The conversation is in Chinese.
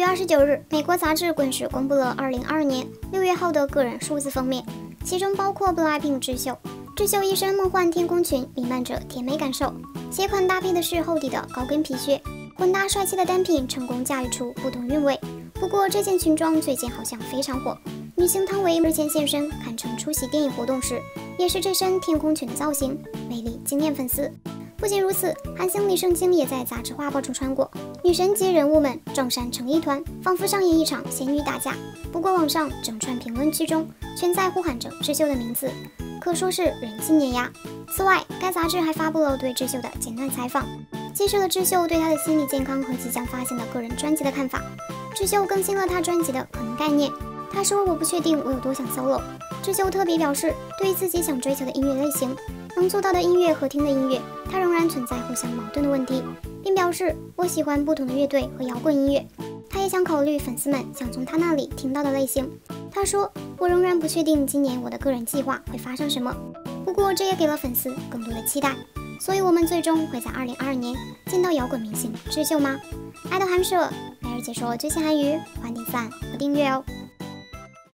月二十九日，美国杂志《滚石》公布了二零二二年六月号的个人数字封面，其中包括 BLACKPINK 智秀。智秀一身梦幻天空裙，弥漫着甜美感受。鞋款搭配的是厚底的高跟皮靴，混搭帅气的单品，成功驾驭出不同韵味。不过这件裙装最近好像非常火，女星汤唯日前现身，堪称出席电影活动时，也是这身天空裙的造型，美丽惊艳粉丝。不仅如此，韩星李圣经也在杂志画报中穿过，女神级人物们撞衫成一团，仿佛上演一场仙女打架。不过网上整串评论区中全在呼喊着智秀的名字，可说是人气碾压。此外，该杂志还发布了对智秀的简短采访，揭示了智秀对她的心理健康和即将发行的个人专辑的看法。智秀更新了她专辑的可能概念，他说：“我不确定我有多想 solo。”智秀特别表示，对于自己想追求的音乐类型。能做到的音乐和听的音乐，它仍然存在互相矛盾的问题，并表示我喜欢不同的乐队和摇滚音乐。他也想考虑粉丝们想从他那里听到的类型。他说：“我仍然不确定今年我的个人计划会发生什么，不过这也给了粉丝更多的期待。所以，我们最终会在2022年见到摇滚明星智秀吗？”爱豆韩舍每日解说最新韩语，欢迎点赞和订阅哦。